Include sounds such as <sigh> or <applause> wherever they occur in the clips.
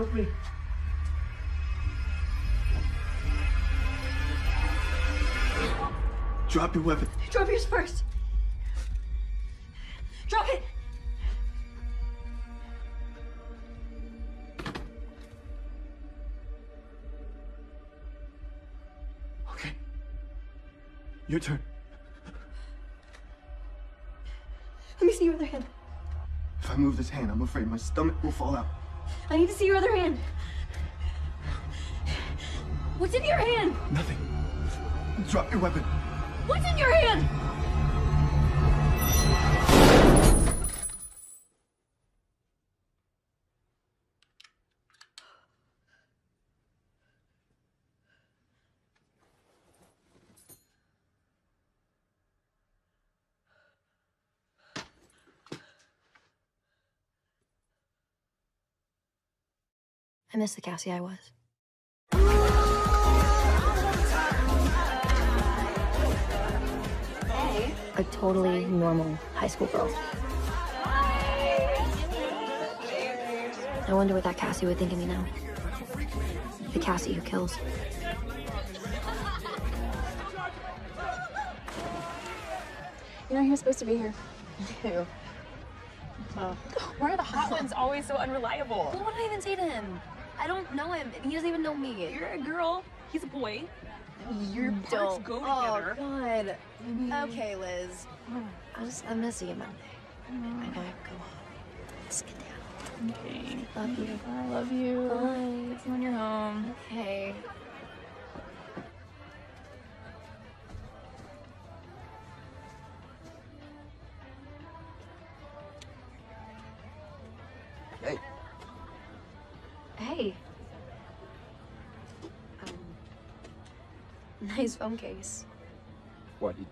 Help me. Drop your weapon. Drop yours first. Drop it. Okay. Your turn. Let me see your other hand. If I move this hand, I'm afraid my stomach will fall out. I need to see your other hand. What's in your hand? Nothing. Drop your weapon. What's in your hand? I miss the Cassie I was. A totally normal high school girl. I wonder what that Cassie would think of me now. The Cassie who kills. You know he was supposed to be here. <laughs> Who? Uh, why are the hot ones always so unreliable? What did I even say to him? I don't know him. He doesn't even know me. You're a girl. He's a boy. Your mm, parts Don't. go oh, together. God. Mm. Okay, Liz. I just I miss you Monday. Mm. I gotta go home. Let's get down. Okay. Love you. I love you. Bye. See you when you're home. Okay. Hey. Um, nice phone case. what? You,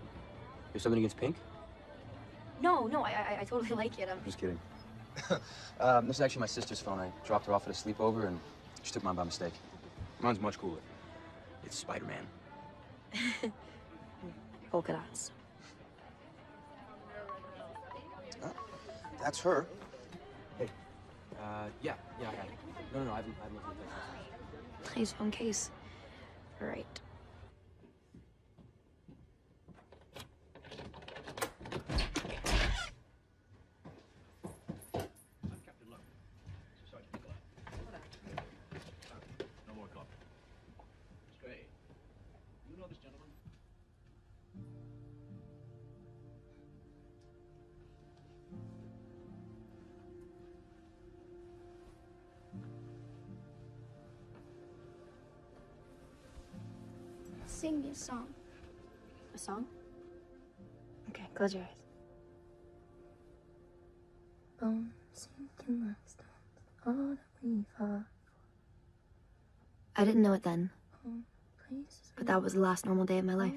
you're something against pink? No, no, I, I, I totally <laughs> like it. I'm Just kidding. <laughs> um, this is actually my sister's phone. I dropped her off at a sleepover, and she took mine by mistake. Mine's much cooler. It's Spider-Man. <laughs> polka dots. That's her. Uh, yeah, yeah, I got it. No, no, no, I haven't, I haven't looked at that. Nice phone case. Right. Me a song. A song? Okay, close your eyes. Bones sinking like stones, all that we fought I didn't know it then, but that was the last normal day of my life.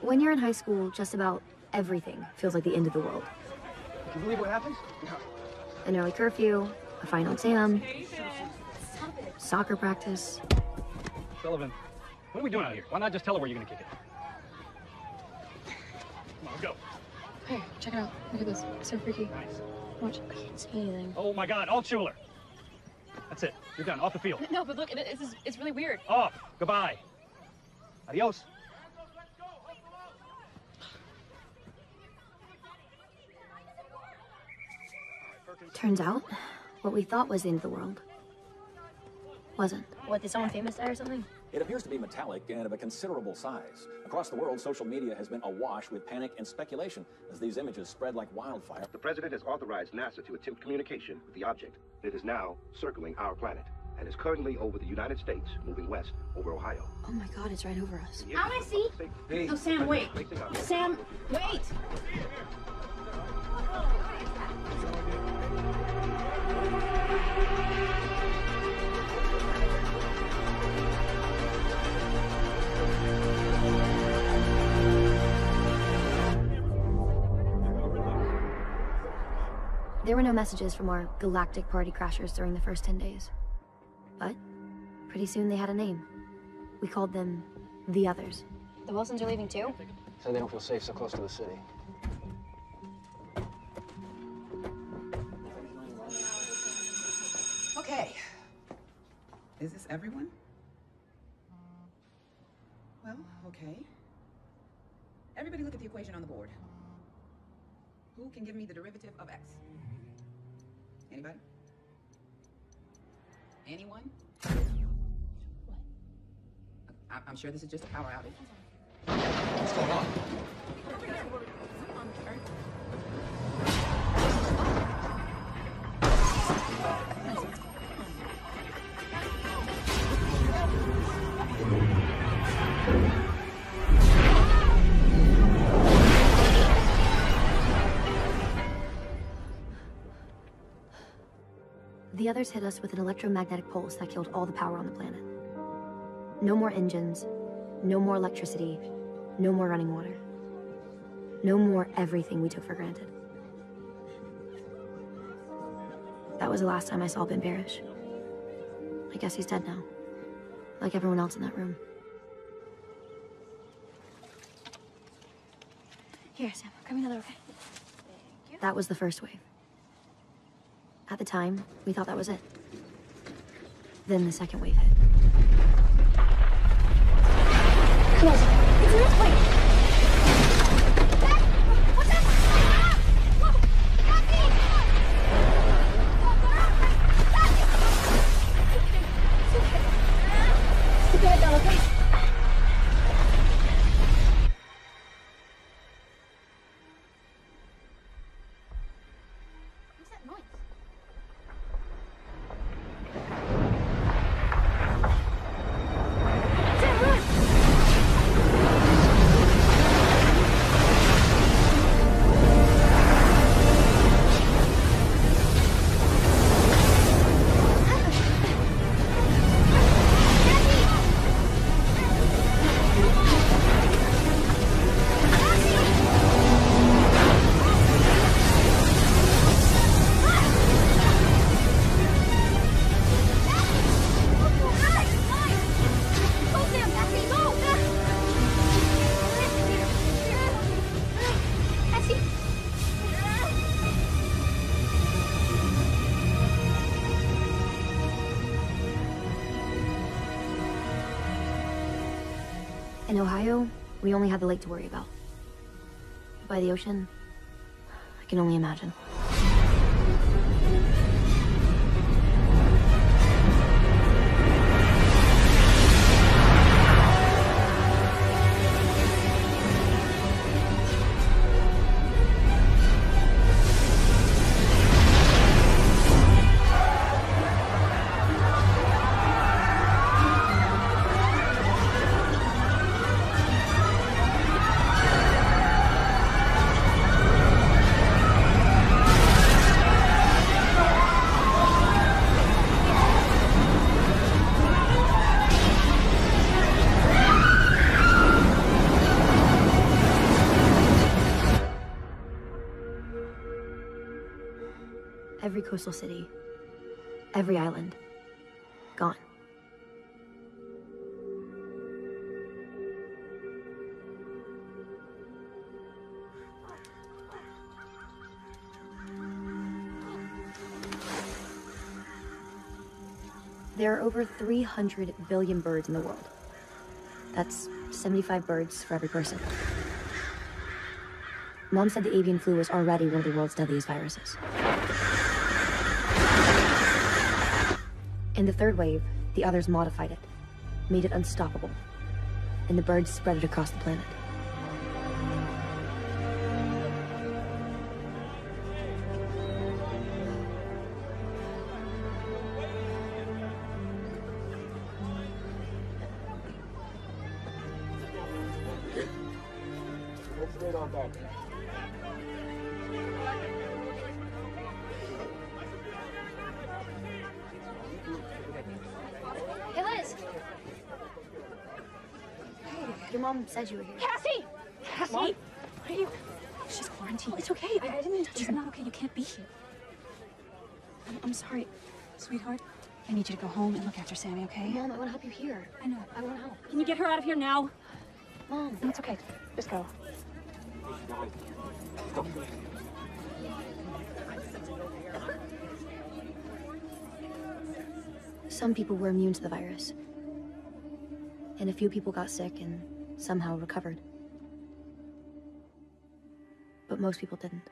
When you're in high school, just about everything feels like the end of the world. Can you believe what happened? An early curfew, a final exam, soccer practice. Sullivan, what are we doing out here? Why not just tell her where you're gonna kick it? Come on, let's go. Hey, check it out. Look at this. It's so freaky. Nice. Watch. I can't see anything. Oh my God, Alt Schuler. That's it. You're done. Off the field. No, but look, it, it's, it's really weird. Off. Goodbye. Adios. Turns out, what we thought was the end of the world wasn't. What, did someone famous die or something? It appears to be metallic and of a considerable size. Across the world, social media has been awash with panic and speculation as these images spread like wildfire. The president has authorized NASA to attempt communication with the object. It is now circling our planet and is currently over the United States, moving west over Ohio. Oh my god, it's right over us. I want to see. Oh, hey, No, Sam, wait. Sam, wait. There were no messages from our galactic party crashers during the first 10 days. But pretty soon they had a name. We called them the Others. The Wilsons are leaving too? So they don't feel safe so close to the city. Okay. Is this everyone? Well, okay. Everybody look at the equation on the board. Who can give me the derivative of x? Anybody? Anyone? I- I'm sure this is just a power outage. What's going on? The others hit us with an electromagnetic pulse that killed all the power on the planet. No more engines, no more electricity, no more running water. No more everything we took for granted. That was the last time I saw Ben Parrish. I guess he's dead now. Like everyone else in that room. Here, Sam. Grab me another, okay? That was the first wave. At the time, we thought that was it. Then the second wave hit. Come on, It's an earthquake! Ohio, we only had the lake to worry about. By the ocean, I can only imagine. Coastal city, every island, gone. There are over 300 billion birds in the world. That's 75 birds for every person. Mom said the avian flu was already one of the world's deadliest viruses. In the third wave, the others modified it, made it unstoppable, and the birds spread it across the planet. Sammy, okay? Mom, I want to help you here. I know. I want to help. Can you get her out of here now? Mom. No, it's okay. Just go. Some people were immune to the virus. And a few people got sick and somehow recovered. But most people didn't.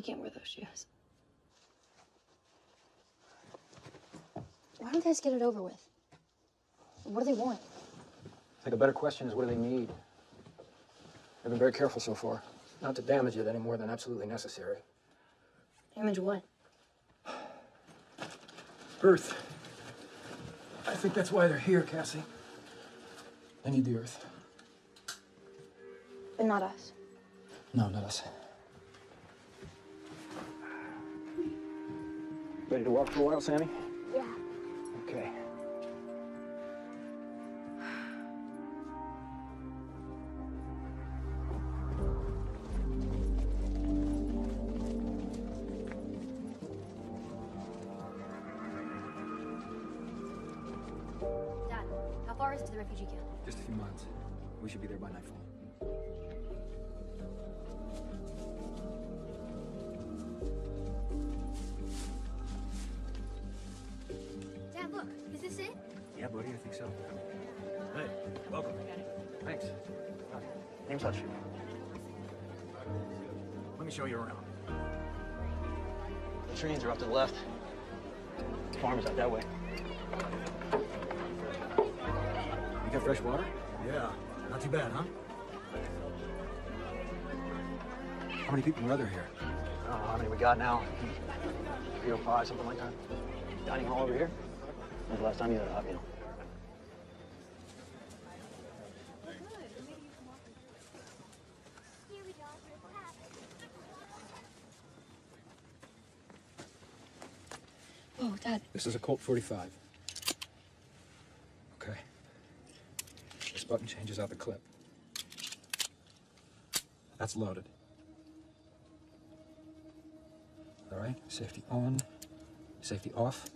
You can't wear those shoes. Why don't they just get it over with? What do they want? I think a better question is what do they need? They've been very careful so far. Not to damage it any more than absolutely necessary. Damage what? Earth. I think that's why they're here, Cassie. They need the Earth. But not us. No, not us. Ready to walk for a while, Sammy? Yeah. Okay. Dad, how far is it to the refugee camp? Just a few months. We should be there by nightfall. Think so. Hey, welcome. Thanks. Name's Hutch. Let me show you around. The trains are off to the left. The farm is out that way. You got fresh water? Yeah, not too bad, huh? How many people are there here? I don't know how many we got now. Three or five, something like that. Dining hall over here. When's the last time you had a hot meal? Dad. This is a Colt 45. Okay. This button changes out the clip. That's loaded. All right, safety on, safety off.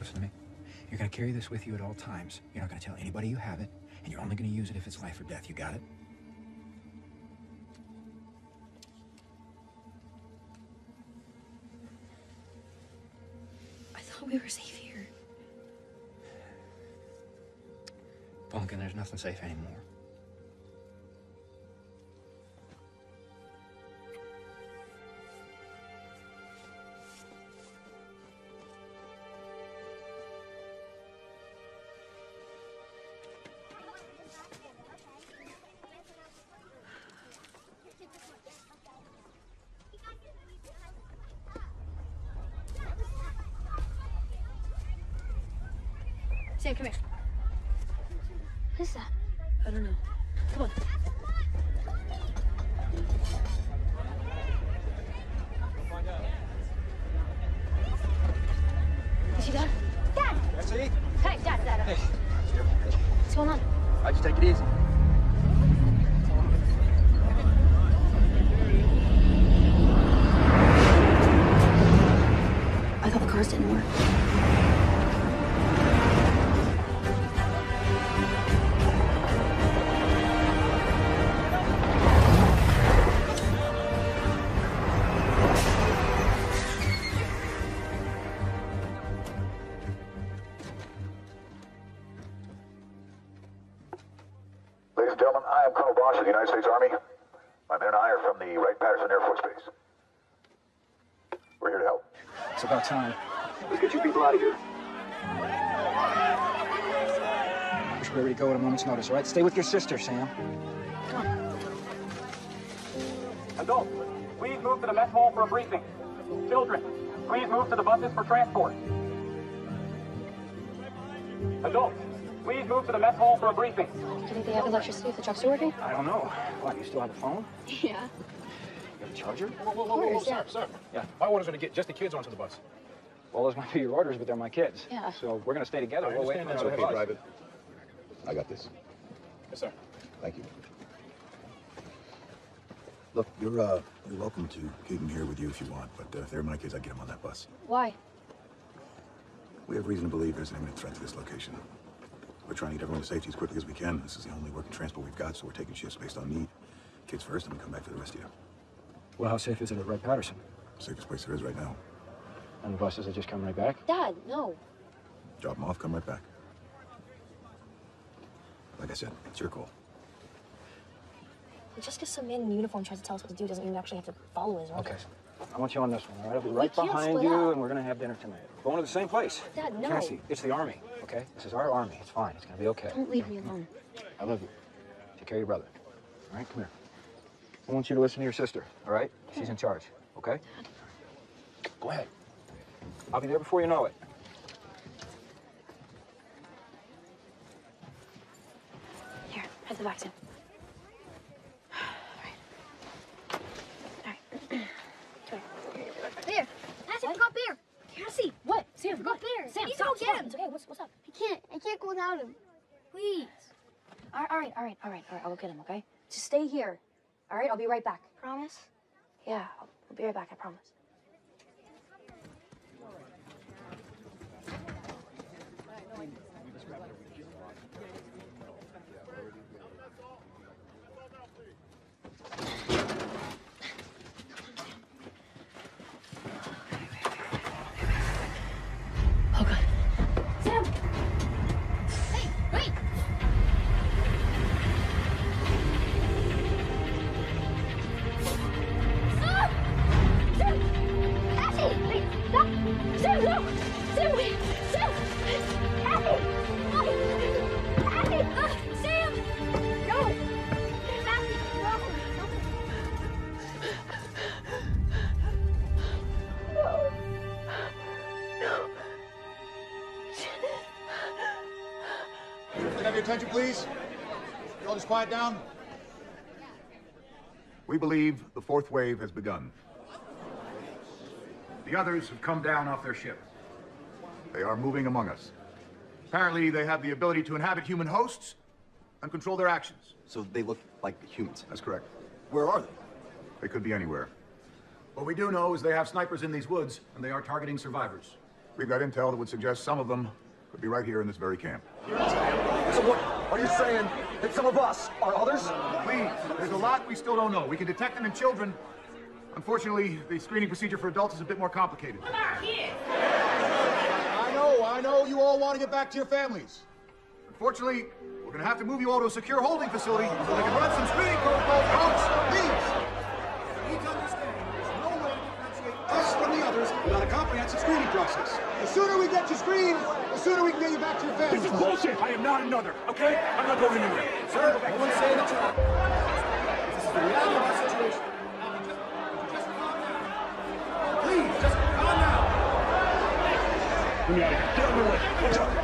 Listen to me. You're gonna carry this with you at all times. You're not gonna tell anybody you have it, and you're only gonna use it if it's life or death. You got it? We were safe here. Pumpkin, there's nothing safe anymore. Sam, come here. What is that? I don't know. Come on. Time. Let's get you people out of here. We should be ready to go at a moment's notice, all right? Stay with your sister, Sam. Adults, please move to the mess hall for a briefing. Children, please move to the buses for transport. Adults, please move to the mess hall for a briefing. Do you think they have electricity if the trucks are working? I don't know. What, you still have a phone? <laughs> Yeah. You charger? Whoa, whoa, whoa, whoa, whoa, sir, sir. Yeah. My orders are to get just the kids onto the bus. Well, those might be your orders, but they're my kids. Yeah. So we're gonna stay together. I We'll wait for understand another that. bus. Private. I got this. Yes, sir. Thank you. Look, you're uh, you're welcome to keep them here with you if you want, but uh, if they're my kids, I'd get them on that bus. Why? We have reason to believe there's an imminent threat to this location. We're trying to get everyone to safety as quickly as we can. This is the only working transport we've got, so we're taking shifts based on need. Kids first, and we come back for the rest of you. Well, how safe is it at Wright Patterson? Safest place there is right now. And the buses that just come right back? Dad, no. Drop them off, come right back. Like I said, it's your call. Just because some man in uniform tries to tell us what to do doesn't mean we actually have to follow his orders. Okay. I want you on this one, all right? I'll be right behind you, up. and we're gonna have dinner tonight. Going to the same place. Dad, no. Cassie, it's the army, okay? This is our army. It's fine. It's gonna be okay. Don't leave me alone. I love you. Take care of your brother. All right, come here. I want you to listen to your sister, all right? She's in charge, okay? Go ahead. I'll be there before you know it. Here, head the vaccine. Bear. Cassie, I forgot Bear. Cassie. What? Sam, I forgot Bear. Sam, Please stop, go get him. It's okay. What's, what's up? I can't. I can't go without him. Please. All right, all right, all right, all right, all right. I'll go get him, okay? Just stay here. All right, I'll be right back. Promise? Yeah, I'll, I'll be right back, I promise. Quiet down? We believe the fourth wave has begun. The others have come down off their ship. They are moving among us. Apparently, they have the ability to inhabit human hosts and control their actions. So they look like humans. That's correct. Where are they? They could be anywhere. What we do know is they have snipers in these woods, and they are targeting survivors. We've got intel that would suggest some of them could be right here in this very camp. So what? Are you saying that some of us are others? Please, there's a lot we still don't know. We can detect them in children. Unfortunately, the screening procedure for adults is a bit more complicated. I know, I know you all want to get back to your families. Unfortunately, we're going to have to move you all to a secure holding facility so they can run some screening protocols. Folks, please! You need to understand, there's no way to differentiate us from the others without a comprehensive screening process. The sooner we get you screened, the sooner we can get you back to your families. This is bullshit. I am not another, okay? I'm not going anywhere. Sir, no one's saying that you're. This is the reality of our situation. Please, just calm down. Let me out of here. Get out of my way. Watch out.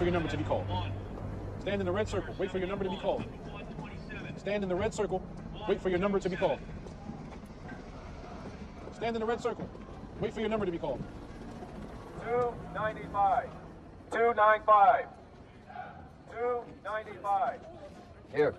For your number to be called. Stand in the red circle, wait for your number to be called. Stand in the red circle, wait for your number to be called. Stand in the red circle, wait for your number to be called. 295. 295. 295. Here.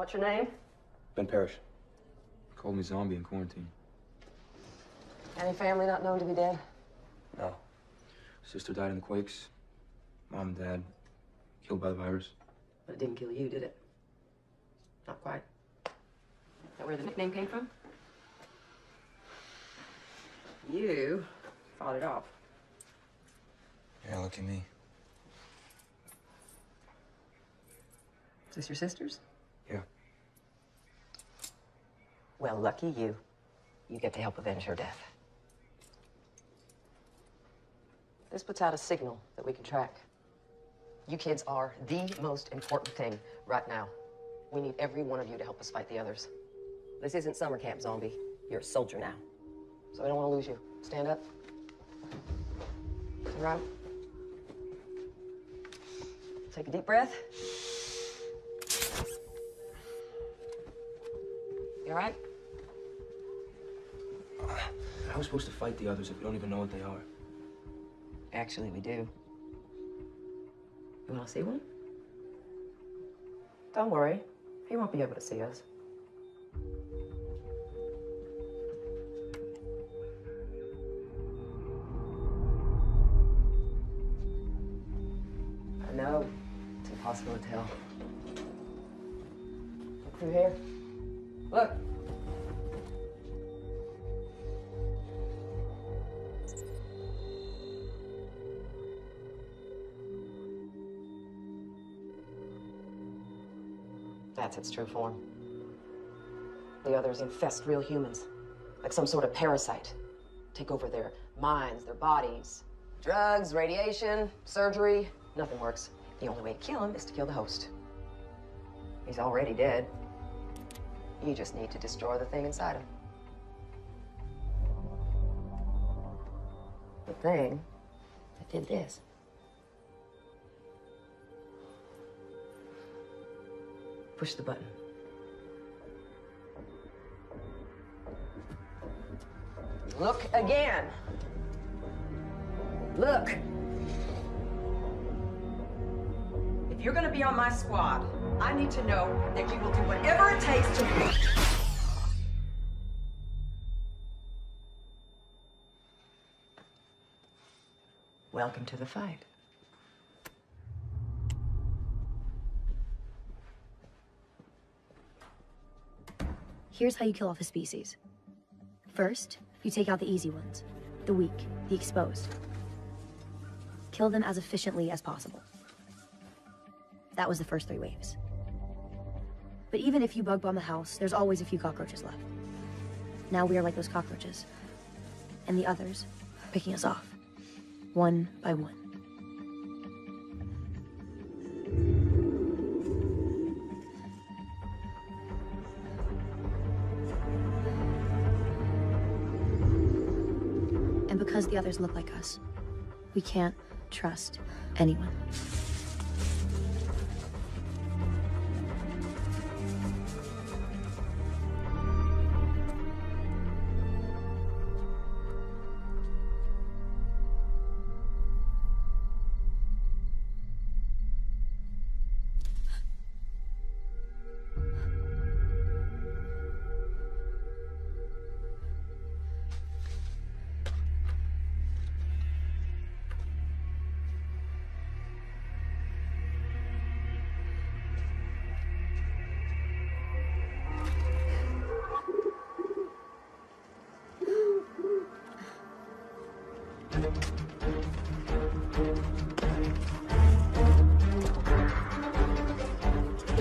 What's your name? Ben Parrish. Called me zombie in quarantine. Any family not known to be dead? No. Sister died in the quakes. Mom and dad killed by the virus. But it didn't kill you, did it? Not quite. Is that where the nickname came from? You fought it off. Yeah, look at me. Is this your sister's? Yeah. Well, lucky you. You get to help avenge her death. This puts out a signal that we can track. You kids are the most important thing right now. We need every one of you to help us fight the others. This isn't summer camp, zombie. You're a soldier now. So we don't want to lose you. Stand up. Turn around. Take a deep breath. You all right? How are we supposed to fight the others if we don't even know what they are? Actually, we do. You want to see one? Don't worry. He won't be able to see us. I know. It's impossible to tell. Look through here. Its true form. The others infest real humans, like some sort of parasite. Take over their minds, their bodies. Drugs, radiation, surgery, nothing works. The only way to kill him is to kill the host. He's already dead. You just need to destroy the thing inside him. The thing that did this. Push the button. Look again. Look. If you're gonna be on my squad, I need to know that you will do whatever it takes to. Welcome to the fight. Here's how you kill off a species. First, you take out the easy ones, the weak, the exposed. Kill them as efficiently as possible. That was the first three waves. But even if you bug bomb the house, there's always a few cockroaches left. Now we are like those cockroaches. And the others are picking us off, one by one. The others look like us, we can't trust anyone.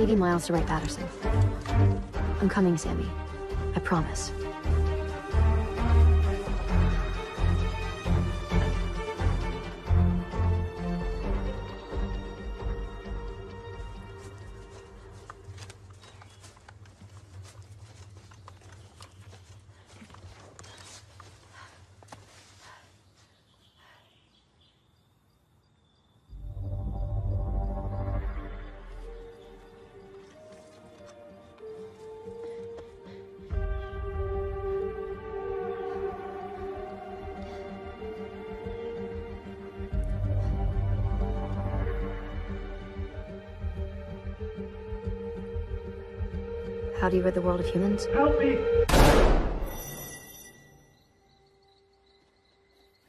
Eighty miles to Wright Patterson. I'm coming, Sammy. I promise. You rid the world of humans? Help me!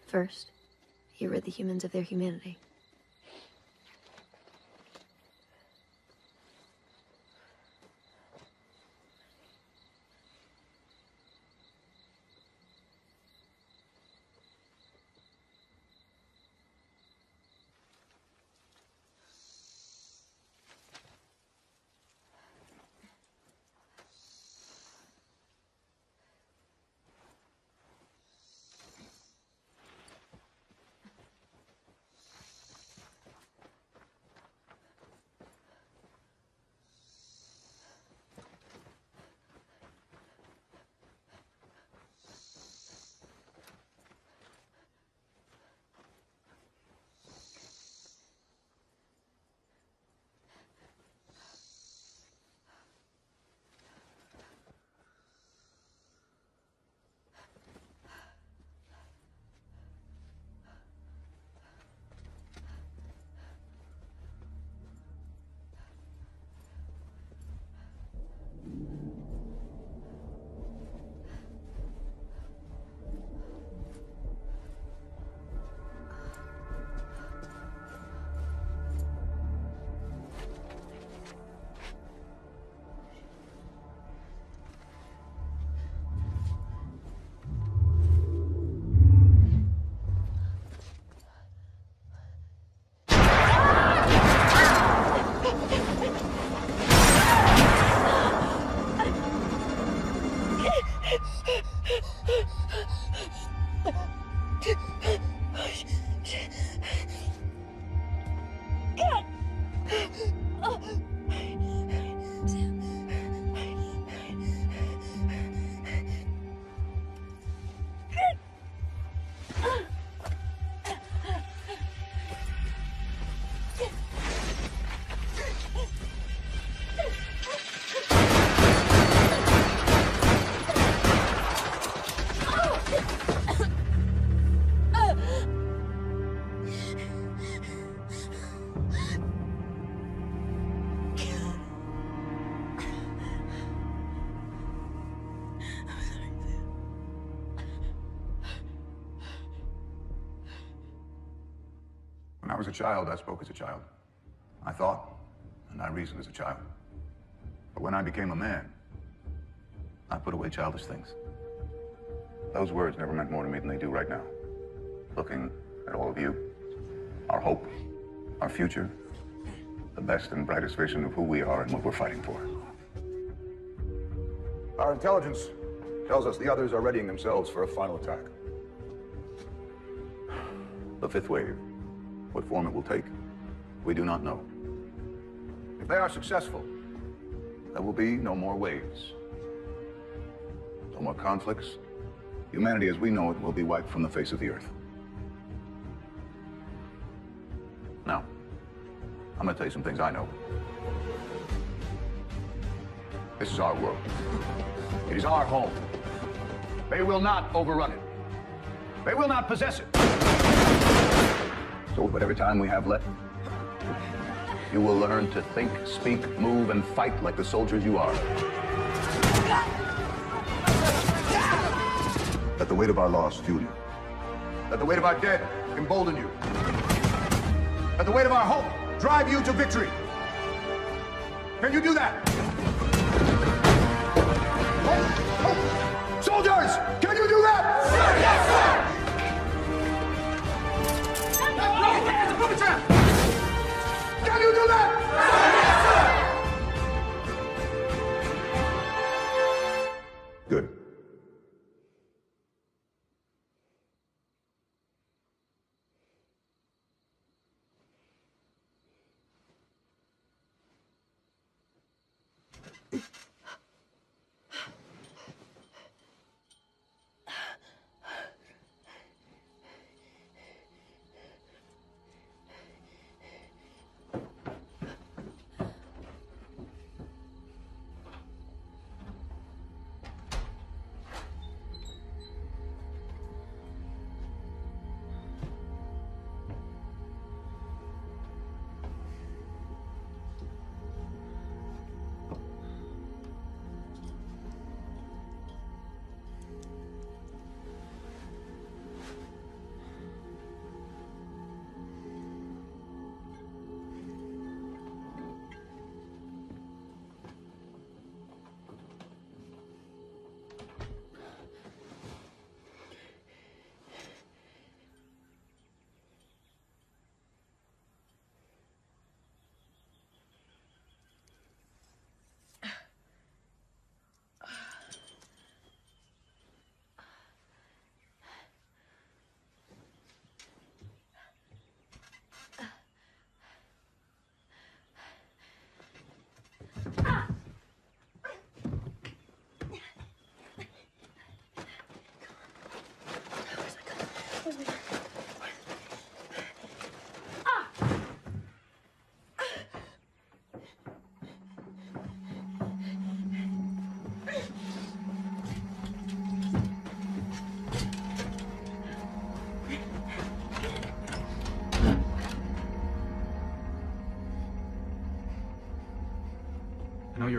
First, you rid the humans of their humanity. Child, I spoke as a child. I thought, and I reasoned as a child. But when I became a man, I put away childish things. Those words never meant more to me than they do right now. Looking at all of you, our hope, our future, the best and brightest vision of who we are and what we're fighting for. Our intelligence tells us the others are readying themselves for a final attack. The fifth wave, what form it will take, we do not know. If they are successful, there will be no more waves. No more conflicts. Humanity as we know it will be wiped from the face of the earth. Now, I'm gonna tell you some things I know. This is our world. It is our home. They will not overrun it. They will not possess it. So whatever time we have left, you will learn to think, speak, move, and fight like the soldiers you are. Let the weight of our loss fuel you. Let the weight of our dead embolden you. Let the weight of our hope drive you to victory. Can you do that?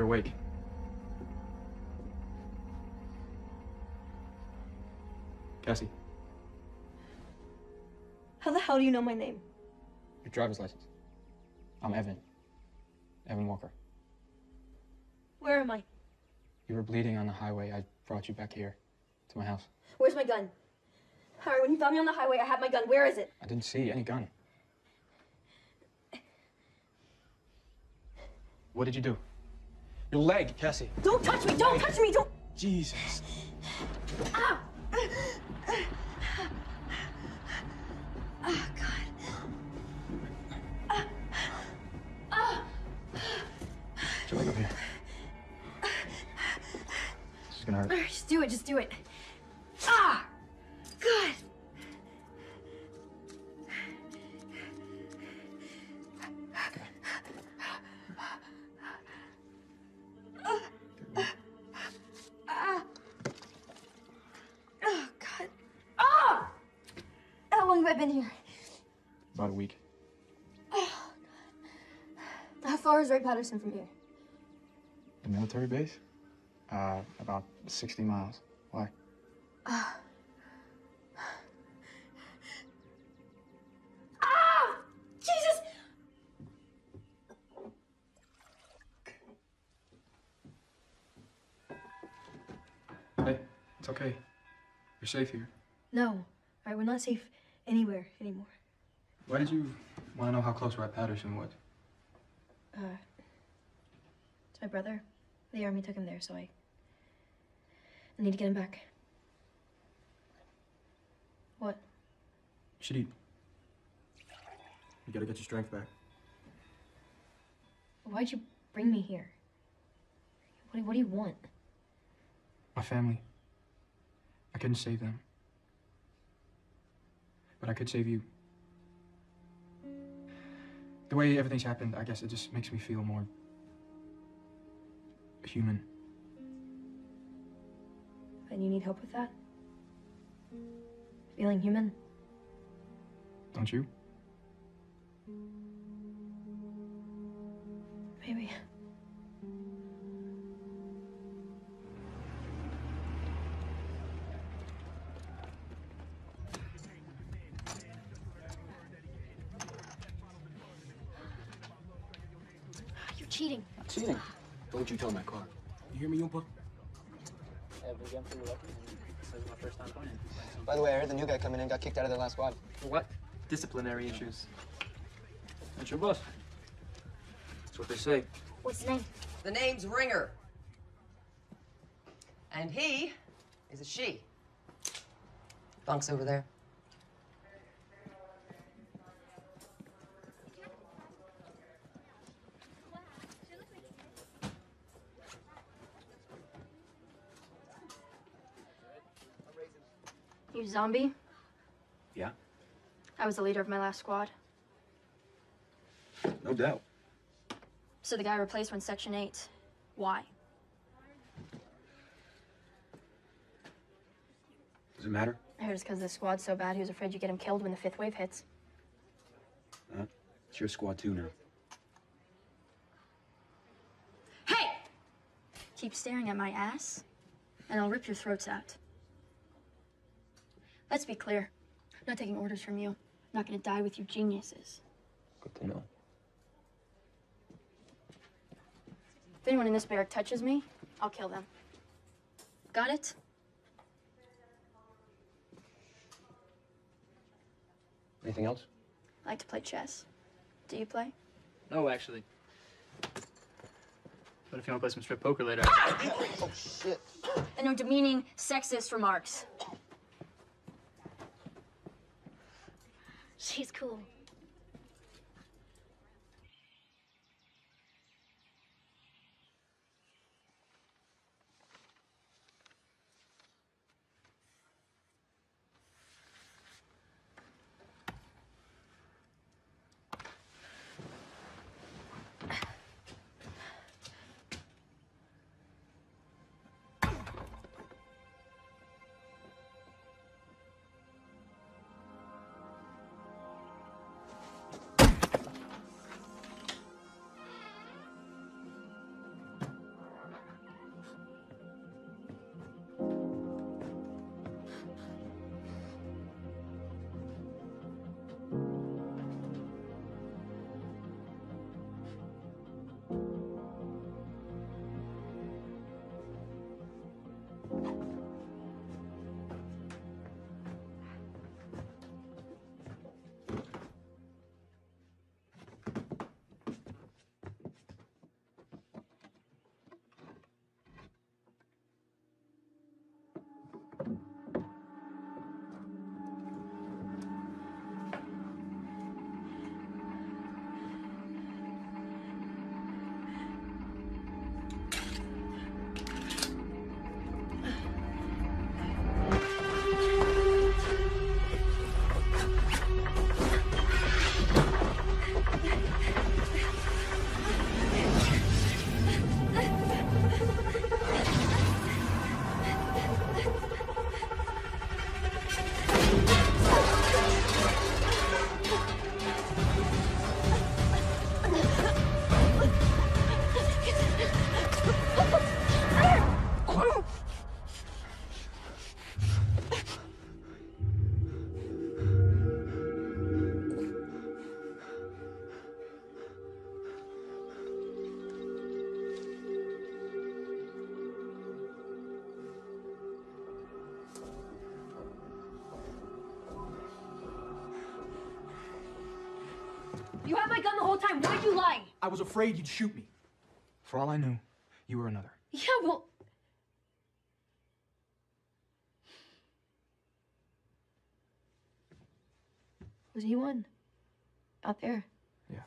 You're awake. Cassie, How the hell do you know my name? your driver's license. I'm Evan. Evan Walker. Where am I? You were bleeding on the highway. I brought you back here to my house. Where's my gun? Harry, when you found me on the highway, I had my gun. Where is it? I didn't see any gun. What did you do? Your leg, Cassie. Don't touch me! Don't touch me! Don't! Jesus. Ah! Oh, God. Ah. Ah. Your leg up here. This is gonna hurt. Just do it, just do it. Patterson from here? The military base? Uh, about 60 miles. Why? Uh. ah! Jesus! Hey, it's okay. You're safe here. No. I. we're not safe anywhere anymore. Why did you want to know how close Wright Patterson was? Uh, my brother. The army took him there, so I. I need to get him back. What? Eat. You gotta get your strength back. Why'd you bring me here? What do, what do you want? My family. I couldn't save them. But I could save you. The way everything's happened, I guess it just makes me feel more human. And you need help with that? Feeling human? Don't you? Maybe. You're cheating. Cheating. Don't you tell my car. You hear me, Oompa? By the way, I heard the new guy coming in and got kicked out of their last squad. What? Disciplinary issues. That's your boss. That's what they say. What's his name? The name's Ringer. And he is a she. Bunk's over there. Zombie? Yeah? I was the leader of my last squad. No doubt. So the guy replaced when Section 8. Why? Does it matter? I heard it's because the squad's so bad he was afraid you'd get him killed when the fifth wave hits. Uh, it's your squad too now. Hey! Keep staring at my ass, and I'll rip your throats out. Let's be clear. I'm not taking orders from you. I'm not gonna die with you geniuses. Good to know. If anyone in this barrack touches me, I'll kill them. Got it? Anything else? I like to play chess. Do you play? No, actually. But if you want to play some strip poker later. Ah! oh, shit. And no demeaning, sexist remarks. She's cool. The whole time. Why'd you lie? I was afraid you'd shoot me. For all I knew, you were another. Yeah, well. Was he one? Out there. Yeah.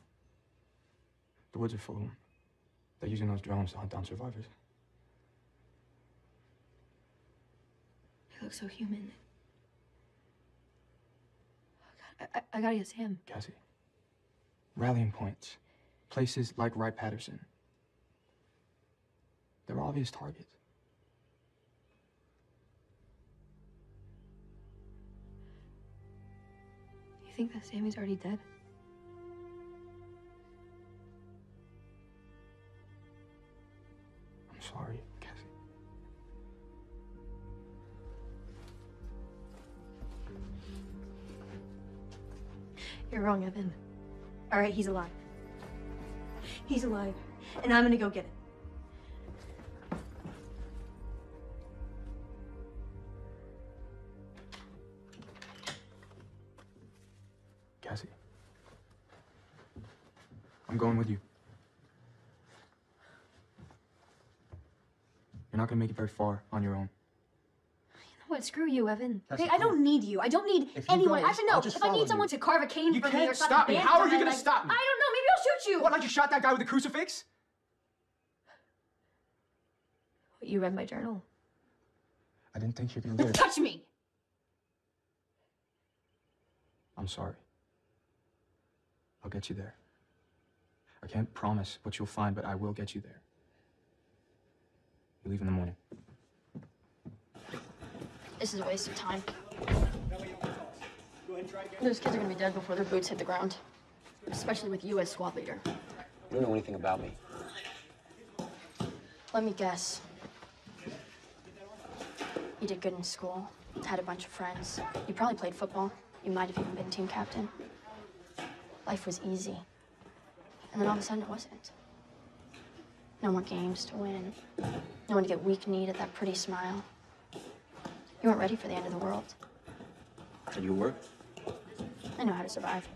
The woods are full of them. They're using those drones to hunt down survivors. He looks so human. Oh, God, I, I, I gotta get Sam. Cassie. Rallying points. Places like Wright Patterson. They're obvious targets. You think that Sammy's already dead? I'm sorry, Cassie. You're wrong, Evan. All right, he's alive. He's alive, and I'm gonna go get him. Cassie. I'm going with you. You're not gonna make it very far on your own. What? Screw you, Evan. That's Okay, I don't need you. I don't need If anyone. go, I don't know. I'll just If I need someone you. to carve a cane You for me or can't something, stop me. How are you gonna leg- stop me? I don't know. Maybe I'll shoot you. What, like you shot that guy with the crucifix? You read my journal. I didn't think you were gonna do it. Touch me. I'm sorry. I'll get you there. I can't promise what you'll find, but I will get you there. You leave in the morning. This is a waste of time. Those kids are gonna be dead before their boots hit the ground. Especially with you as squad leader. You don't know anything about me. Let me guess. You did good in school, had a bunch of friends. You probably played football. You might have even been team captain. Life was easy. And then all of a sudden it wasn't. No more games to win. No one to get weak-kneed at that pretty smile. You weren't ready for the end of the world. And you were? I know how to survive.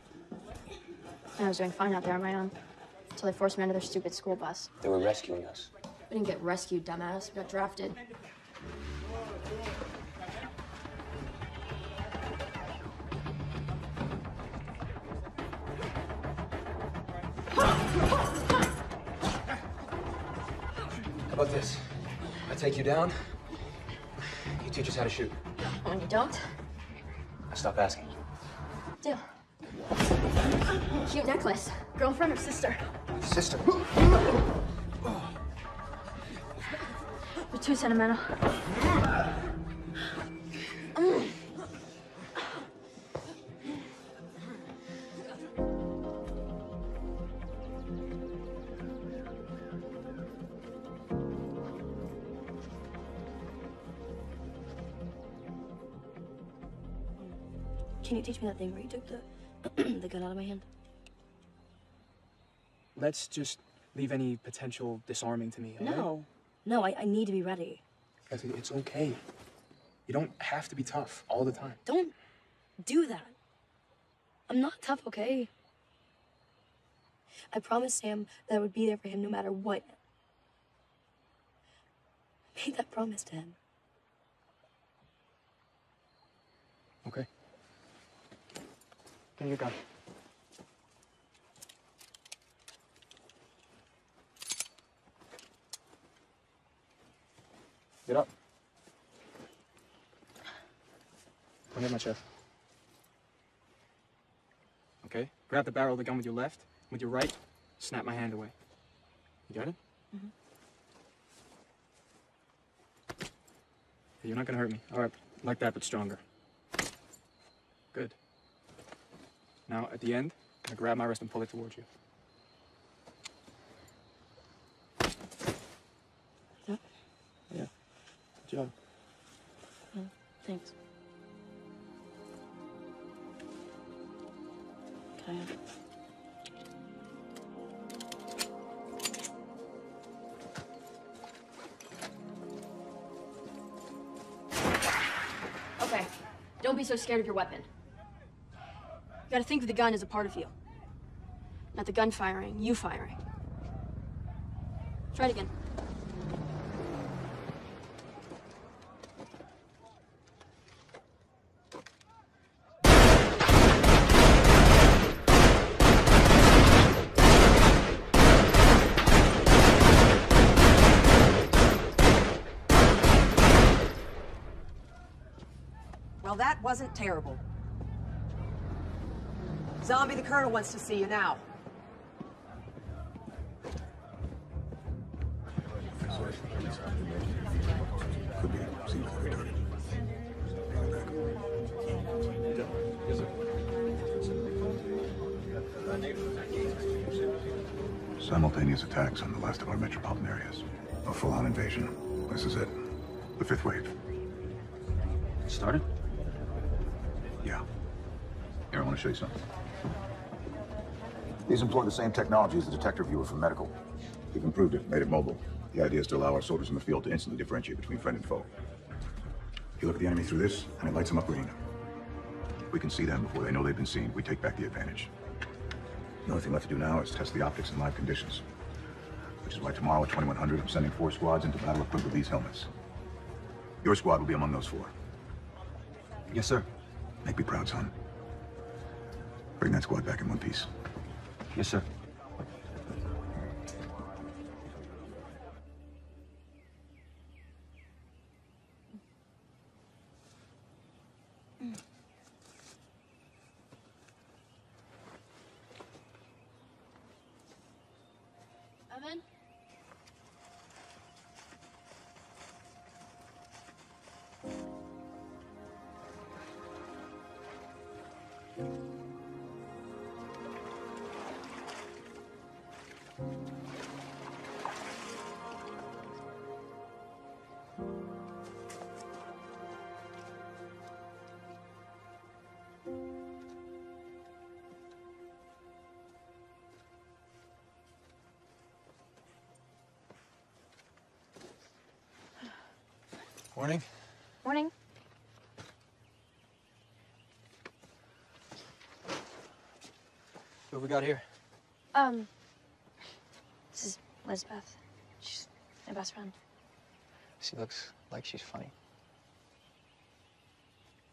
And I was doing fine out there on my own. Until they forced me onto their stupid school bus. They were rescuing us. We didn't get rescued, dumbass. We got drafted. How about this? I take you down. You teach us how to shoot. And when you don't, I stop asking. deal. Cute necklace. Girlfriend or sister? Sister. You're too sentimental. That thing where you took the <clears throat> the gun out of my hand? Let's just leave any potential disarming to me. all right? No. No, I, I need to be ready. It's okay. You don't have to be tough all the time. Don't do that. I'm not tough, okay? I promised Sam that I would be there for him no matter what. I made that promise to him. Okay. Give me your gun. Get up. Come hit my chest. Okay. Grab the barrel of the gun with your left. With your right, snap my hand away. You got it? Mm -hmm. You're not gonna hurt me. All right, like that, but stronger. Good. Now, at the end, I'm gonna grab my wrist and pull it towards you. Yep. Yeah. Good job. Mm, thanks. Can I have it? Okay. Don't be so scared of your weapon. You gotta think of the gun as a part of you. Not the gun firing, you firing. Try it again. Well, that wasn't terrible. Zombie, the Colonel wants to see you now. Could be. Seems like a target. Simultaneous attacks on the last of our metropolitan areas. A full-on invasion. This is it. The fifth wave. Started? Yeah. Here, I want to show you something. These employ the same technology as the detector viewer from medical. We've improved it, made it mobile. The idea is to allow our soldiers in the field to instantly differentiate between friend and foe. You look at the enemy through this, and it lights them up green. We can see them before they know they've been seen. We take back the advantage. The only thing left to do now is test the optics in live conditions. Which is why tomorrow at 2100, I'm sending four squads into battle equipped with these helmets. Your squad will be among those four. Yes, sir. Make me proud, son. Bring that squad back in one piece. Yes, sir. Morning. Morning. What we got here? Um, this is Lizbeth. She's my best friend. She looks like she's funny.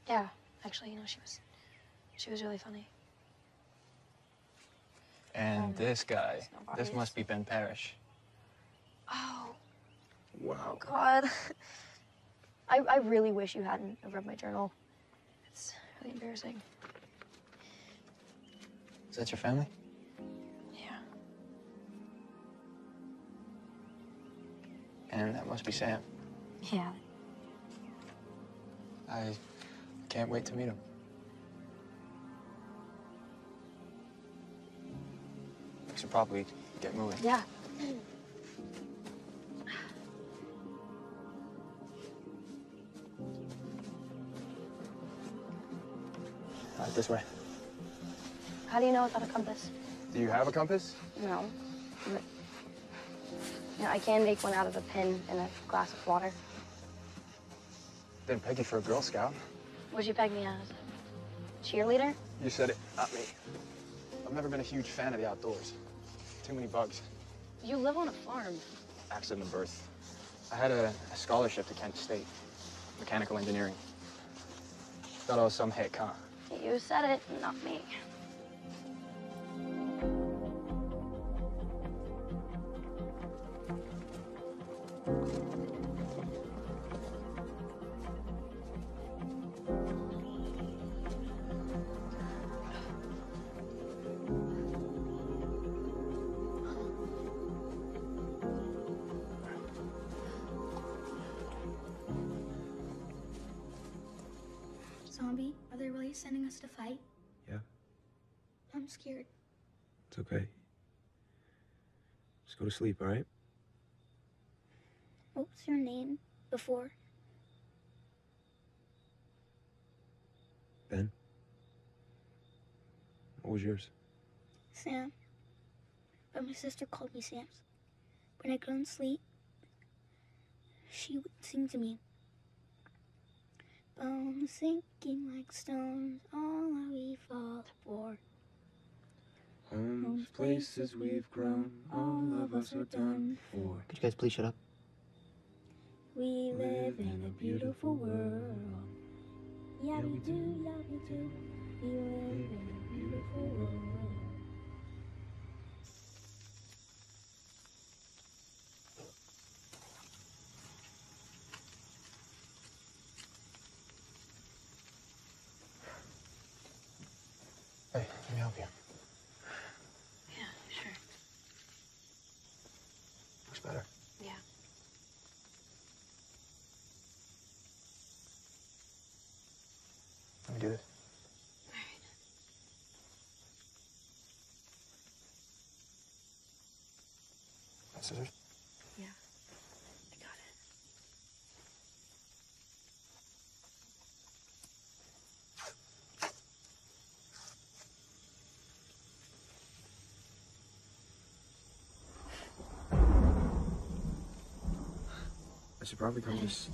Yeah, actually, you know, she was, she was really funny. And Um, this guy, this must be Ben Parish. Oh, Wow. God. <laughs> I, I really wish you hadn't read my journal. It's really embarrassing. Is that your family? Yeah. And that must be Sam. Yeah. I can't wait to meet him. We should probably get moving. Yeah. This way. How do you know without a compass? Do you have a compass? No. But, you know, I can make one out of a pin and a glass of water. Didn't peg you for a Girl Scout. What'd you peg me as? Cheerleader? You said it, not me. I've never been a huge fan of the outdoors. Too many bugs. You live on a farm. Accident of birth. I had a, a scholarship to Kent State, mechanical engineering. Thought I was some hick, huh? You said it, not me. Sleep, all right? What was your name before? Ben? What was yours? Sam. But my sister called me Sam's. When I couldn't sleep, she would sing to me. Bones sinking like stones, all we fall for. Homes, places we've grown, all of us are done for. Could you guys please shut up? We live in a beautiful world. Yeah, we do, yeah, we do. We live in a beautiful world. Hey, let me help you. Yeah, sure. Looks better. Yeah. Let me do this. Scissors? Yeah. I got it. I should probably come just.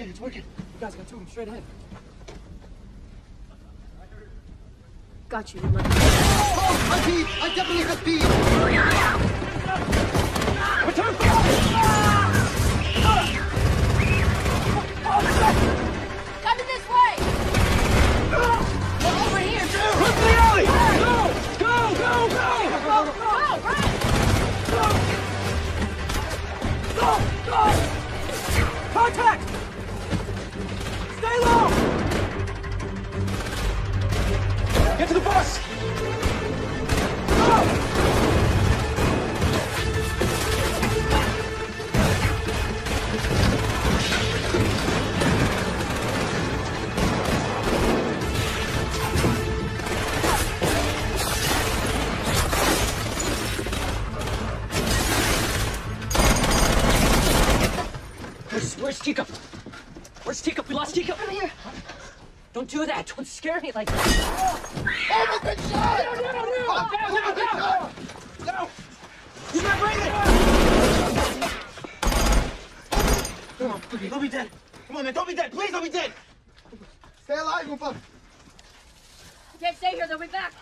Shit, it's working. You guys got two of them straight ahead. Got you. Oh, I peed! I definitely have peed! Scare me like that. Oh, my big shot! No, no, no, no. Oh, No, no, no. no. He's not breathing. Come on, please, don't be dead. Come on, man, don't be dead. Please don't be dead. Stay alive, Oompa. Can't stay here. They'll be back.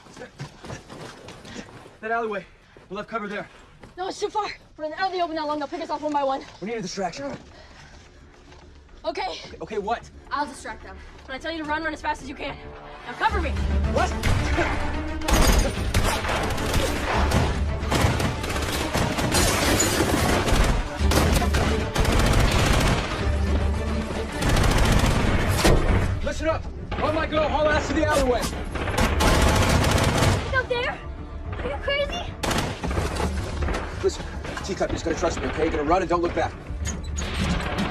That alleyway. We'll have cover there. No, it's too far. We're out of the open that long. They'll pick us off one by one. We need a distraction. Okay? okay? okay? what? I'll distract them. When I tell you to run, run as fast as you can. Now cover me. What? Listen up. Hold my girl. haul ass to the alleyway. He's out there? Are you crazy? Listen, Teacup, you're just gonna trust me, okay? You're gonna run and don't look back.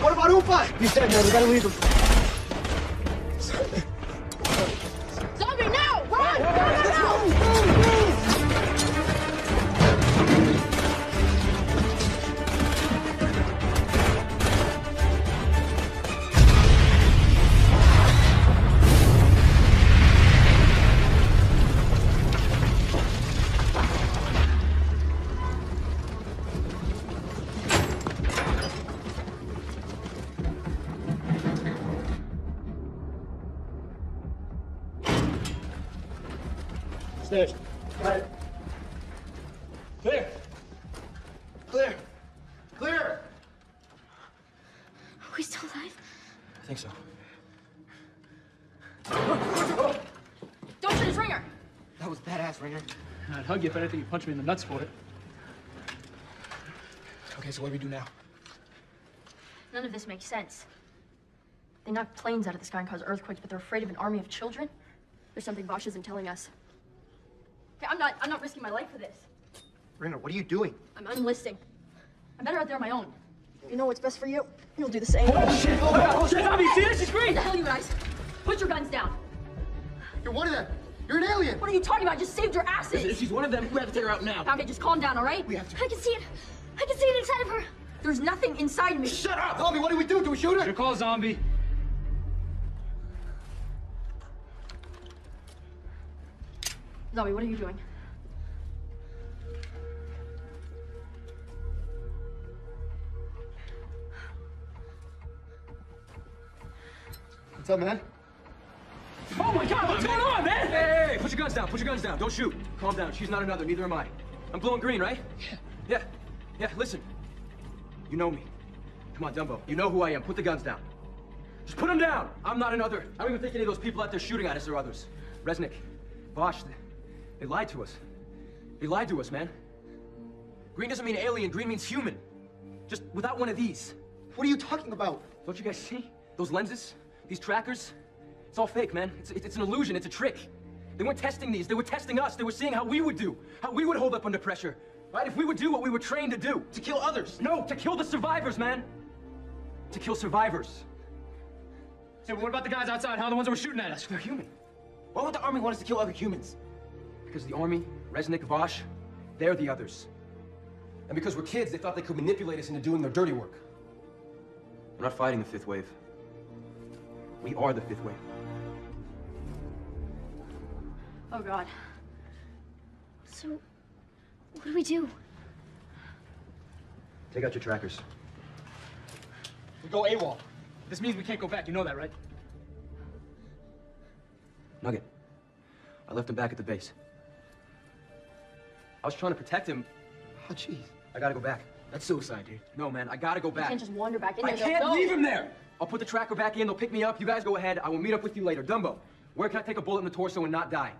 What about Oompa? You said, man, we gotta leave him. I think you punched me in the nuts for it. Okay, so what do we do now? None of this makes sense. They knock planes out of the sky and cause earthquakes, but they're afraid of an army of children? There's something Vosch isn't telling us. Okay, I'm not I'm not risking my life for this. Ringer, what are you doing? I'm enlisting. I'm better out there on my own. You know what's best for you? You'll do the same. Oh, shit! Oh, God! Oh, shit! Zombie, see this? She's green! What the hell, you guys? Put your guns down. You're one of them. You're an alien. What are you talking about? I just saved your asses. If she's one of them, we have to take her out now. Okay, just calm down, all right? We have to. I can see it. I can see it inside of her. There's nothing inside me. Shut up! Zombie, what do we do? Do we shoot her? Your call, zombie. Zombie, what are you doing? What's up, man? Oh my God! What's going on, man? Hey, hey, hey! Put your guns down. Put your guns down. Don't shoot. Calm down. She's not another. Neither am I. I'm glowing green, right? Yeah. Yeah. Yeah. Listen. You know me. Come on, Dumbo. You know who I am. Put the guns down. Just put them down. I'm not another. I don't even think any of those people out there shooting at us are others. Reznik, Vosch, they, they lied to us. They lied to us, man. Green doesn't mean alien. Green means human. Just without one of these. What are you talking about? Don't you guys see? Those lenses? These trackers? It's all fake, man. It's, it's an illusion. It's a trick. They weren't testing these. They were testing us. They were seeing how we would do. How we would hold up under pressure. Right? If we would do what we were trained to do. To kill others. No, to kill the survivors, man. To kill survivors. Hey, what about the guys outside? How are the ones that were shooting at us? They're human. Why would the army want us to kill other humans? Because the army, Reznik, Vosch, they're the others. And because we're kids, they thought they could manipulate us into doing their dirty work. We're not fighting the fifth wave. We are the fifth wave. Oh, God. So, what do we do? Take out your trackers. We go AWOL. This means we can't go back. You know that, right? Nugget. I left him back at the base. I was trying to protect him. Oh, jeez. I gotta go back. That's suicide, dude. No, man, I gotta go back. You can't just wander back in there. I there. can't no. leave him there! I'll put the tracker back in, they'll pick me up, you guys go ahead, I will meet up with you later. Dumbo, where can I take a bullet in the torso and not die?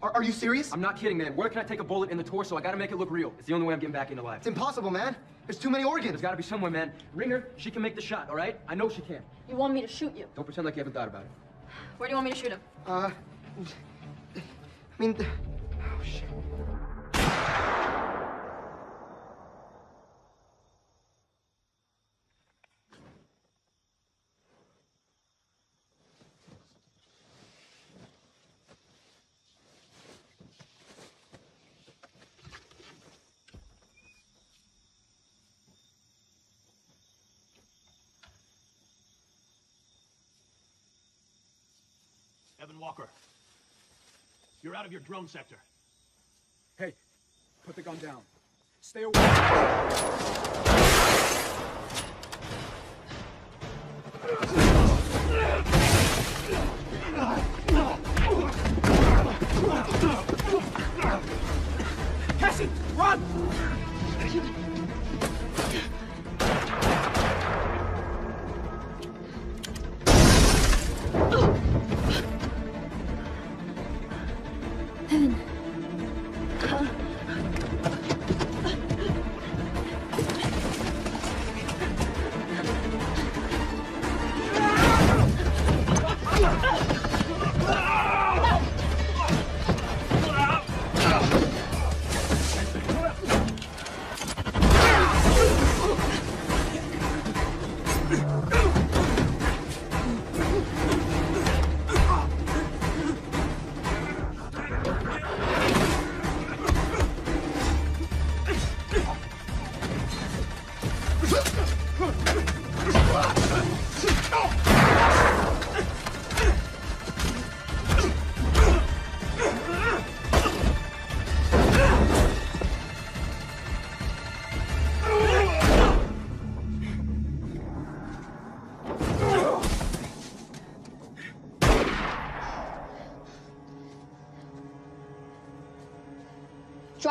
Are, are you serious? I'm not kidding, man. Where can I take a bullet in the torso? I gotta make it look real. It's the only way I'm getting back in alive. It's impossible, man. There's too many organs. There's gotta be somewhere, man. Ringer, she can make the shot, all right? I know she can. You want me to shoot you? Don't pretend like you haven't thought about it. Where do you want me to shoot him? Uh, I mean, oh shit. Walker, you're out of your drone sector. Hey, put the gun down. Stay away.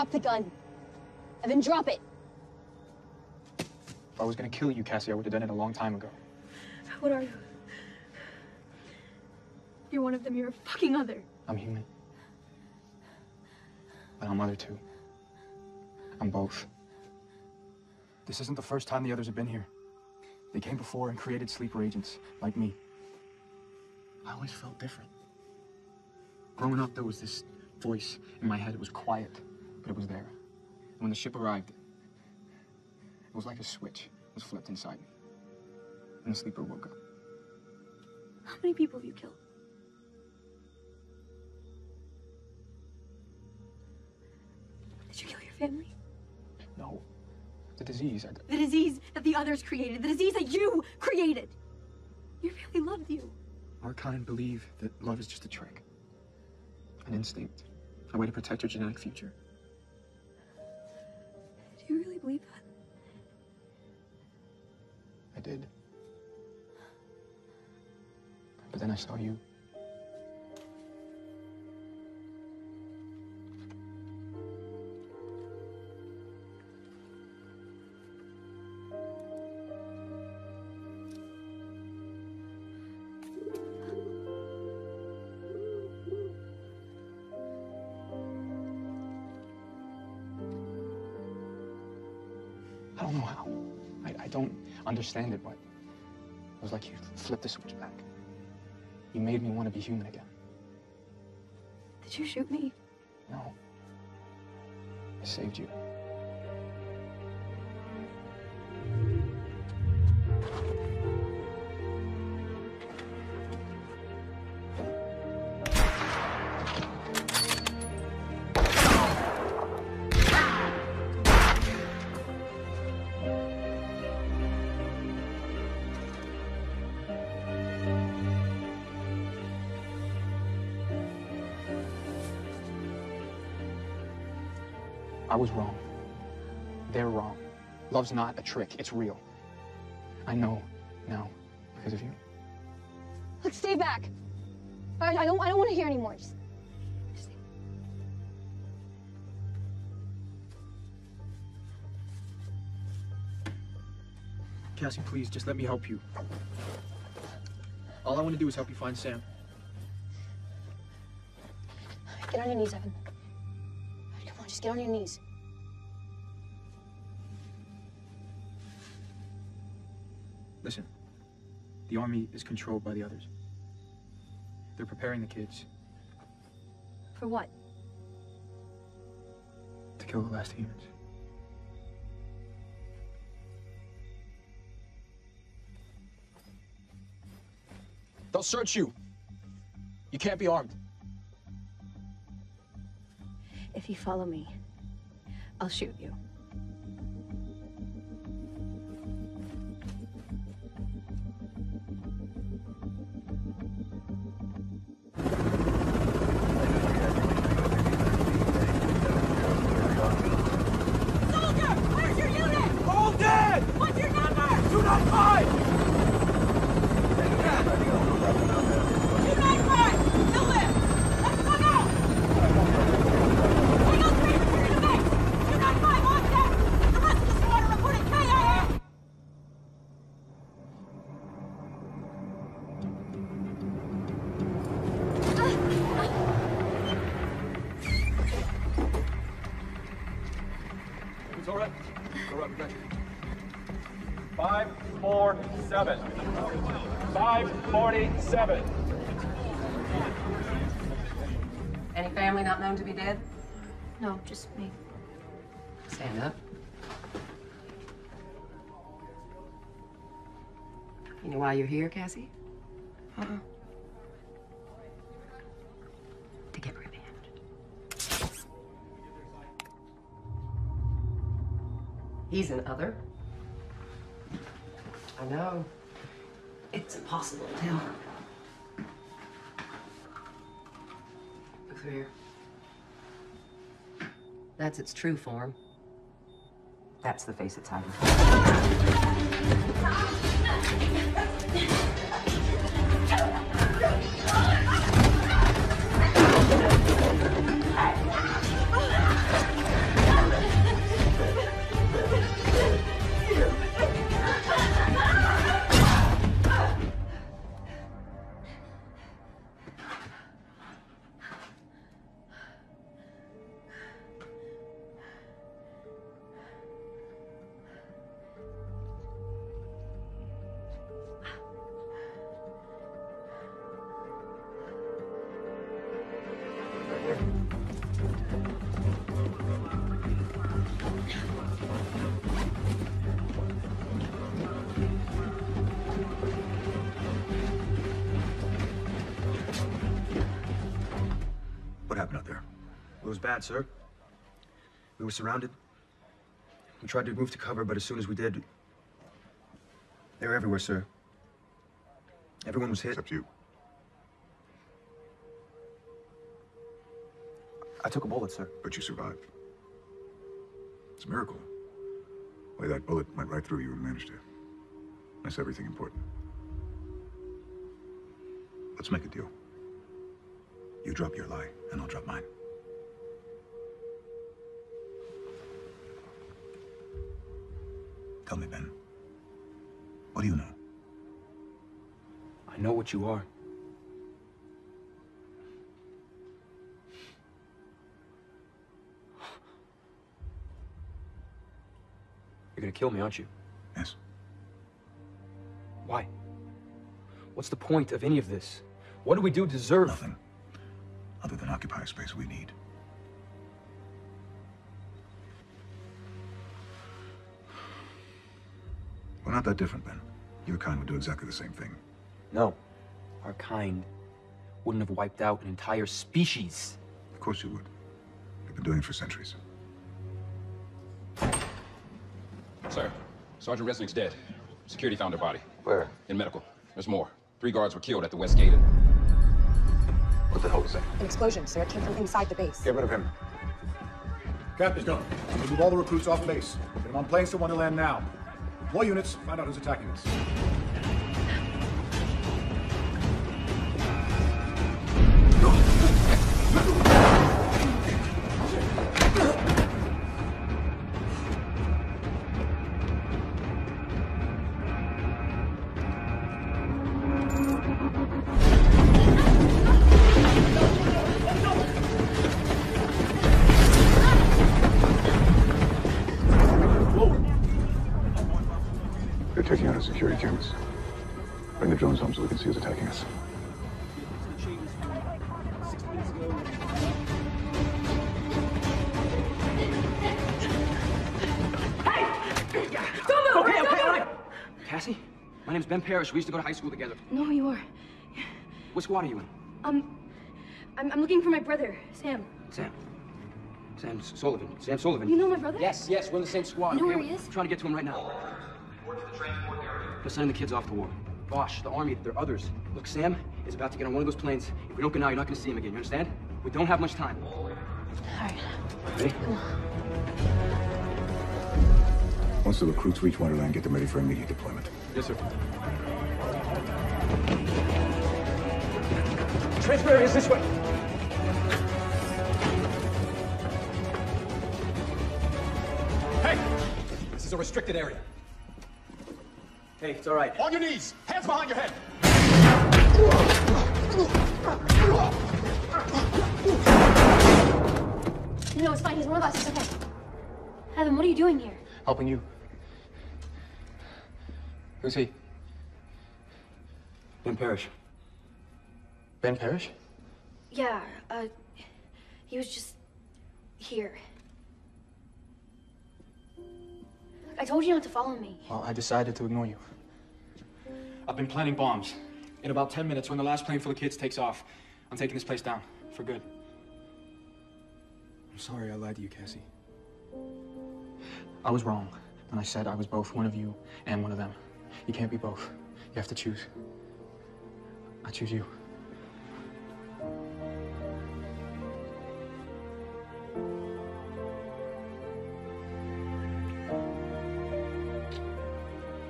Drop the gun. Evan, drop it. If I was gonna kill you, Cassie, I would have done it a long time ago. What are you? You're one of them. You're a fucking other. I'm human. But I'm other too. I'm both. This isn't the first time the others have been here. They came before and created sleeper agents, like me. I always felt different. Growing up, there was this voice in my head. It was quiet, but it was there. And when the ship arrived, it was like a switch was flipped inside me. And the sleeper woke up. How many people have you killed? Did you kill your family? No. The disease. I, The disease that the others created. The disease that you created. Your family loved you. Our kind believe that love is just a trick, an instinct, a way to protect your genetic future. You really believe that? I did. But then I saw you. Understand it, but it was like you flipped the switch back. You made me want to be human again. Did you shoot me? No. I saved you. Was wrong. They're wrong. Love's not a trick, it's real. I know now because of you. Look, stay back. I, I don't. I don't want to hear anymore. Just Cassie, please, just let me help you. All I want to do is help you find Sam. get on your knees, Evan. Come on, just get on your knees. The army is controlled by the others. They're preparing the kids For what? to kill the last humans. They'll search you. You can't be armed. If you follow me, I'll shoot you. Forty-seven. Any family not known to be dead? No, just me. Stand up. You know why you're here, Cassie? Uh-uh. To get revenge. He's an other. I know. It's impossible to tell. Look through. That's its true form. That's the face it's hiding. <laughs> bad, sir. We were surrounded. We tried to move to cover, but as soon as we did, they were everywhere, sir. Everyone was hit. Except you. I took a bullet, sir. But you survived. It's a miracle. Way that bullet went right through you and managed to miss everything important. Let's make a deal. You drop your lie, and I'll drop mine. What you are. You're gonna kill me, aren't you? Yes. Why? What's the point of any of this? What do we do deserve? Nothing. Other than occupy a space we need. We're not that different, Ben. Your kind would do exactly the same thing. No. Our kind wouldn't have wiped out an entire species. Of course you would. They've been doing it for centuries. Sir, Sergeant Reznik's dead. Security found her body. Where? In medical. There's more. Three guards were killed at the west gate. What the hell was that? An explosion, sir. It came from inside the base. Get rid of him. Captain, go. Move all the recruits off base. Get them on planes to Wonderland now. Deploy units, find out who's attacking us. My Parish. We used to go to high school together. No, you are. What squad are you in? Um, I'm, I'm looking for my brother, Sam. Sam. Sam Sullivan. Sam Sullivan. You know my brother? Yes, yes, we're in the same squad. You know okay? where he is? We're trying to get to him right now. We're sending the kids off to war. Vosch, the army, there are others. Look, Sam is about to get on one of those planes. If we don't go now, you're not going to see him again. You understand? We don't have much time. All right. Ready? Once the recruits reach Wonderland, get them ready for immediate deployment. Yes, sir. Transfer areas this way. Hey! This is a restricted area. Hey, it's all right. On your knees! Hands behind your head! No, it's fine. He's one of us. It's okay. Evan, what are you doing here? Helping you. Who's he? Ben Parish. Ben Parish? Yeah, uh, he was just here. I told you not to follow me. Well, I decided to ignore you. I've been planting bombs. In about 10 minutes, when the last plane full of kids takes off, I'm taking this place down. For good. I'm sorry I lied to you, Cassie. I was wrong when I said I was both one of you and one of them. You can't be both. You have to choose. I choose you.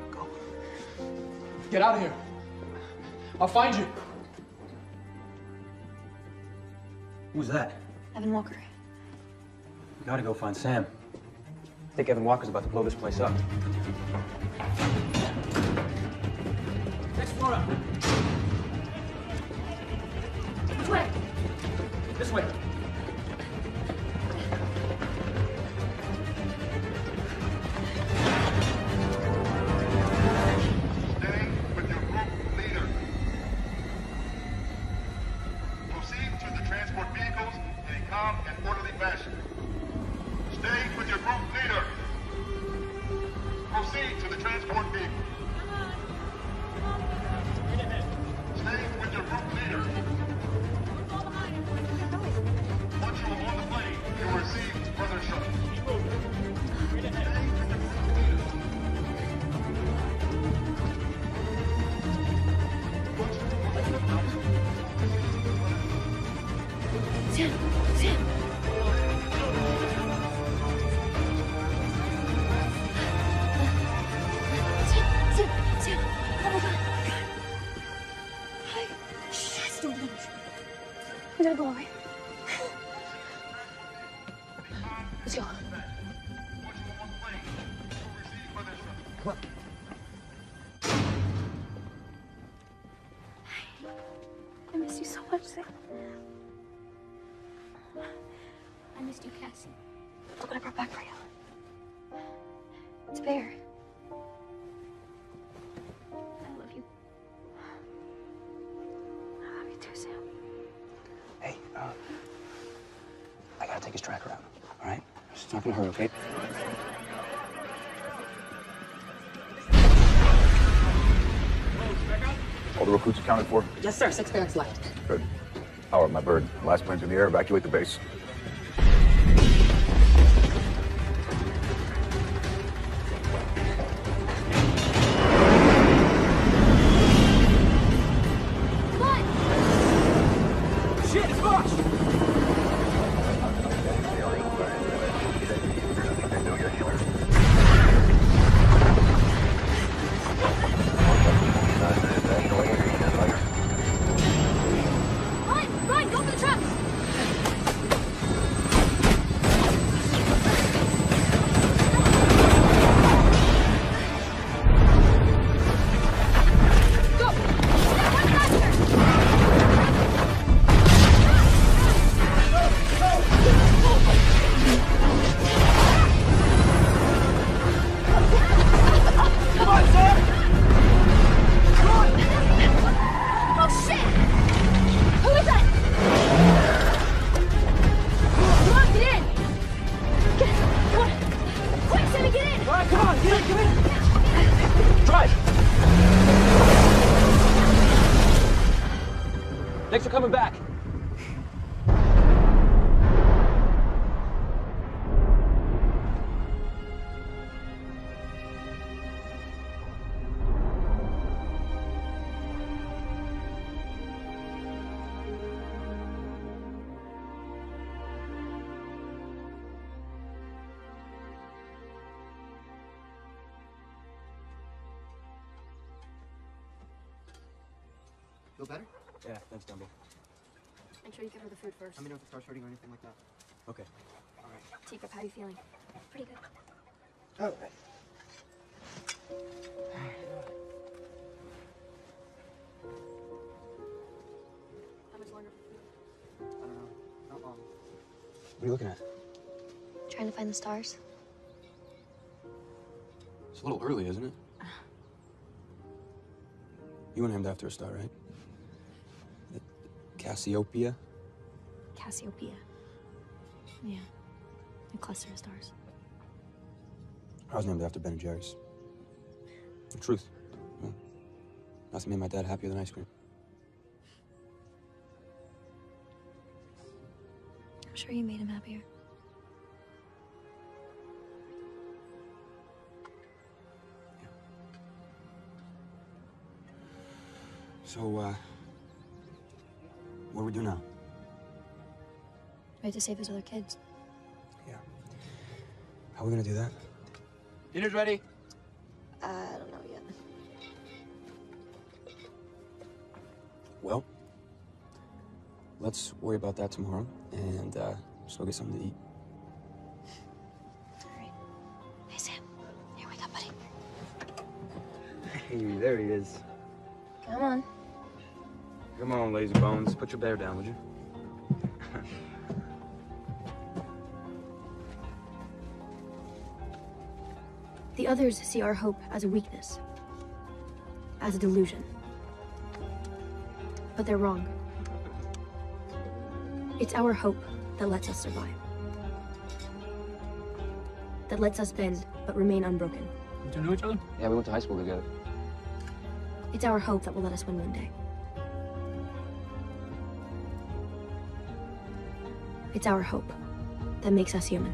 Go. Get out of here. I'll find you. Who's that? Evan Walker. We gotta go find Sam. I think Evan Walker's about to blow this place up. Up. Which way? This way. Gonna go, alright? It's not okay? All the recruits accounted for? Yes, sir. Six barracks left. Good. Howard, my bird. Last plane's in the air. Evacuate the base. Feel better? Yeah, thanks, Dumbo. Make sure you give her the food first. Let me know if it starts hurting or anything like that. Okay. All right. Teacup, how are you feeling? Pretty good. Oh. How much longer? For food? I don't know. Not long. What are you looking at? Trying to find the stars. It's a little early, isn't it? <sighs> You were named after a star, right? Cassiopeia? Cassiopeia. Yeah. A cluster of stars. I was named after Ben and Jerry's. The truth. Nothing made my dad happier than ice cream. I'm sure you made him happier. So, uh, what do we do now? We have to save those other kids. Yeah. How are we gonna do that? Dinner's ready. I don't know yet. Well, let's worry about that tomorrow and uh, just go get something to eat. Hey, Sam. Here, wake up, buddy. Hey, there he is. Come on. Come on, lazy bones. Put your bear down, would you? The others see our hope as a weakness, as a delusion. But they're wrong. It's our hope that lets us survive. That lets us bend but remain unbroken. Do you two know each other? Yeah, we went to high school together. It's our hope that will let us win one day. It's our hope that makes us human.